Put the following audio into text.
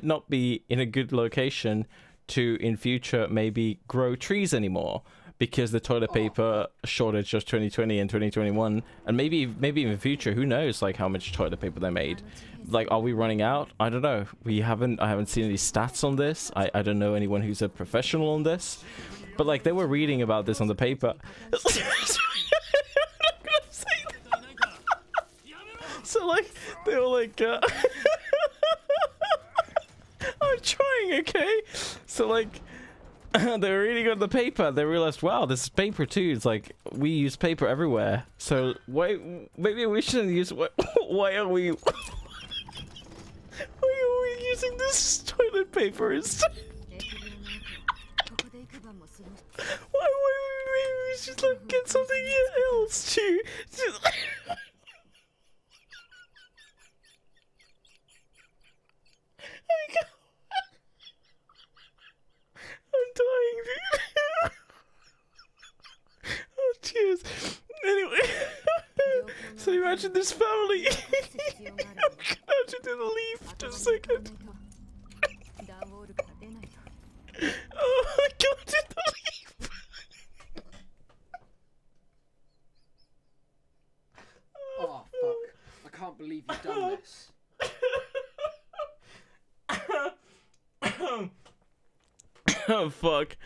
not be in a good location to in future maybe grow trees anymore because the toilet Oh. paper shortage of 2020 and 2021 and maybe maybe in the future who knows like how much toilet paper they made. Like are we running out? I don't know. We haven't i haven't seen any stats on this. I i don't know anyone who's a professional on this. But like they were reading about this on the paper. So like they were like uh, doing, okay? So like they were reading on the paper. They realized, wow, this is paper too. It's like we use paper everywhere. So why? Maybe we shouldn't use. Why, why are we? why are we using this toilet paper instead? why? Why? Maybe we should like get something else too. Just, Cheers. Anyway, so imagine this family. I'm going to the leaf just a second. oh, I can't the leaf. oh, fuck. I can't believe you've done this. oh, fuck.